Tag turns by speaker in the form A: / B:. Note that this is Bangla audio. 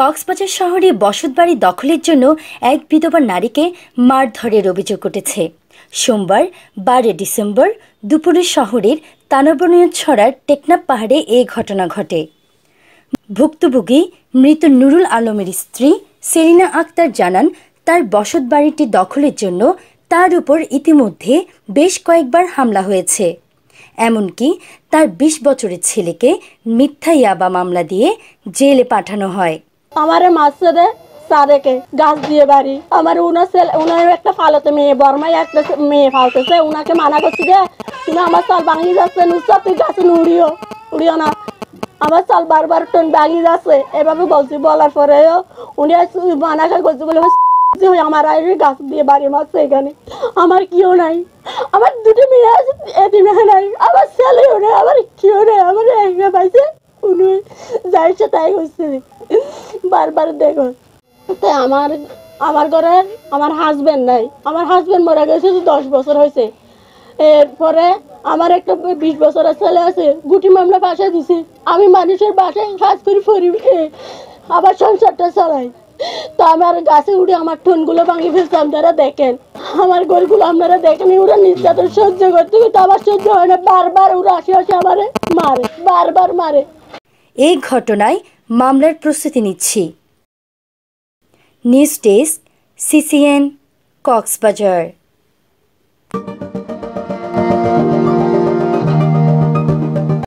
A: কক্সবাজার শহরে বসতবাড়ি দখলের জন্য এক বিধবা নারীকে মারধরের অভিযোগ উঠেছে। সোমবার বারো ডিসেম্বর, দুপুরে শহরের তানবনীয় ছড়ার টেকনাপ পাহাড়ে এ ঘটনা ঘটে। ভুক্তভোগী মৃত নুরুল আলমের স্ত্রী সেলিনা আক্তার জানান, তার বসতবাড়িটি দখলের জন্য তার উপর ইতিমধ্যে বেশ কয়েকবার হামলা হয়েছে। এমনকি তার বিশ বছরের ছেলেকে মিথ্যা ইয়াবা মামলা দিয়ে জেলে পাঠানো হয়।
B: আমারে মাসে সারেকে গাছ দিয়ে বাড়ি। আমার উনার ছেলে উনার একটা ফালতে মেয়ে, বর্মাই একটা মেয়ে ফালতেছে। উনাকে মানা করছি যে তুমি আমার চাল ভাঙি যাচ্ছে নুসা তুই গাছে উড়িও উড়িও না। আমার চাল বারবার টোন ভাঙি যাচ্ছে। এভাবে বলছি বলার পরেও উনি মানা করে করছে বলে যে আমার আর গাছ দিয়ে বাড়ি মারছে এখানে। আমার কেউ নাই। আমার দুটো মেয়ে আছে, এদিনে নাই। আমার ছেলেও নেই, আমার কেউ নেই। আমার একা পাইছে। উনি যাইছে তাই হচ্ছে বারবার দেখো। আমার আমার ঘরে আমার হাজবেন্ড নাই। আমার হাজবেন্ড মারা গেছে দশ বছর হয়েছে। এরপরে আমার একটা বিশ বছরের ছেলে আছে, গুটি মামলা বাসায় দিছে। আমি মানুষের বাসায় কাজ করি ফরি আবার সংসারটা চালাই। তো আমার গাছে উঠে আমার ঠোনগুলো ভাঙি ফেলছে, আপনারা দেখেন। আমার গোলগুলো আপনারা দেখেন ওরা নির্যাতন সহ্য করতে কিন্তু আমার সহ্য হয় না। বারবার ওরা আসে আসে আমারে মারে, বারবার মারে।
A: এই ঘটনায় মামলার প্রস্তুতি নিচ্ছি। News desk CCN Cox's Bazar.